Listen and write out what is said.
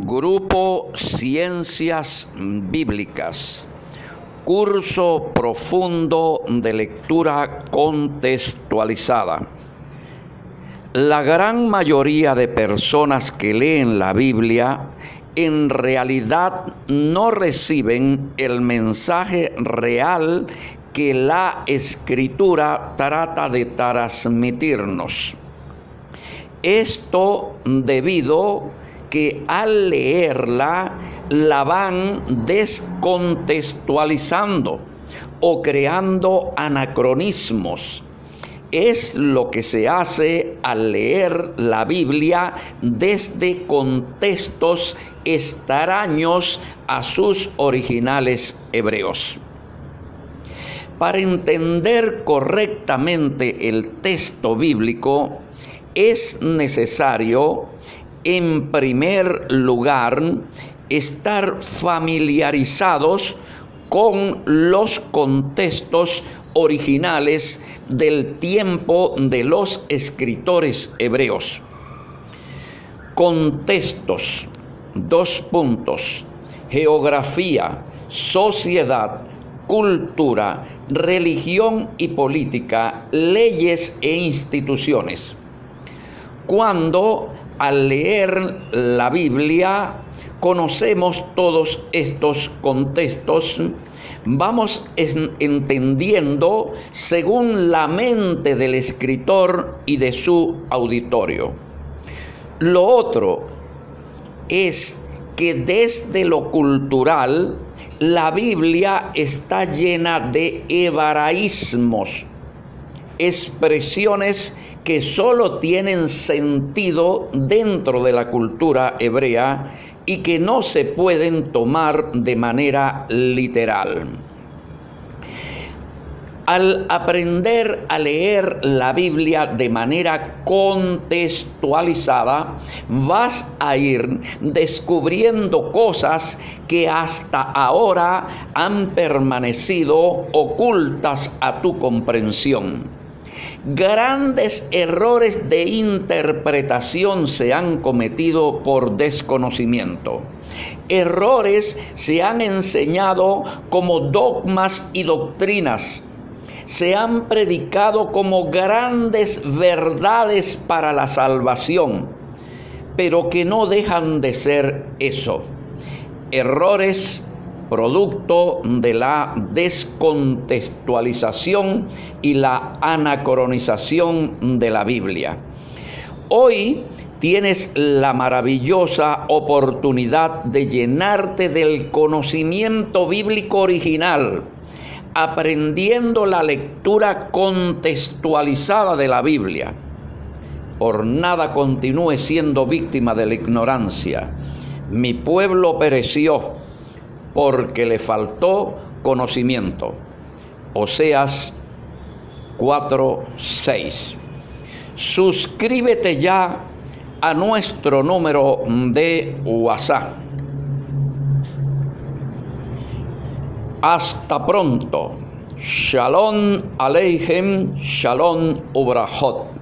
Grupo Ciencias Bíblicas. Curso profundo de lectura contextualizada. La gran mayoría de personas que leen la Biblia en realidad no reciben el mensaje real que la escritura trata de transmitirnos. Esto debido que al leerla la van descontextualizando o creando anacronismos. Es lo que se hace al leer la Biblia desde contextos extraños a sus originales hebreos. Para entender correctamente el texto bíblico es necesario en primer lugar, estar familiarizados con los contextos originales del tiempo de los escritores hebreos. Contextos, dos puntos, geografía, sociedad, cultura, religión y política, leyes e instituciones. Cuando al leer la Biblia conocemos todos estos contextos, vamos entendiendo según la mente del escritor y de su auditorio. Lo otro es que desde lo cultural la Biblia está llena de hebaraísmos, expresiones que solo tienen sentido dentro de la cultura hebrea y que no se pueden tomar de manera literal. Al aprender a leer la Biblia de manera contextualizada, vas a ir descubriendo cosas que hasta ahora han permanecido ocultas a tu comprensión. Grandes errores de interpretación se han cometido por desconocimiento. Errores se han enseñado como dogmas y doctrinas. Se han predicado como grandes verdades para la salvación, pero que no dejan de ser eso. Errores producto de la descontextualización y la anacronización de la Biblia. Hoy tienes la maravillosa oportunidad de llenarte del conocimiento bíblico original, aprendiendo la lectura contextualizada de la Biblia. Por nada continúe siendo víctima de la ignorancia. Mi pueblo pereció porque le faltó conocimiento. Oseas 4:6. Suscríbete ya a nuestro número de WhatsApp. Hasta pronto. Shalom Aleichem, Shalom Ubrahot.